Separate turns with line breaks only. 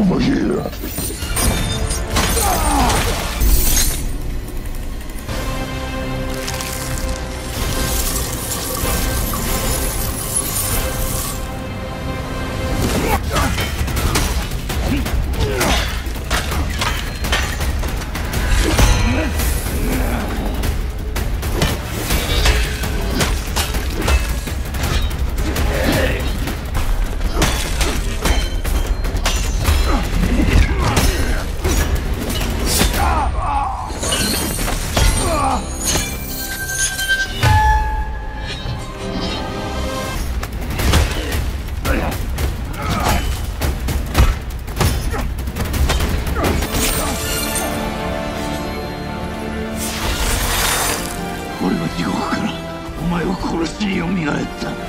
Selvageira. 俺は地獄からお前を殺しによみがえった。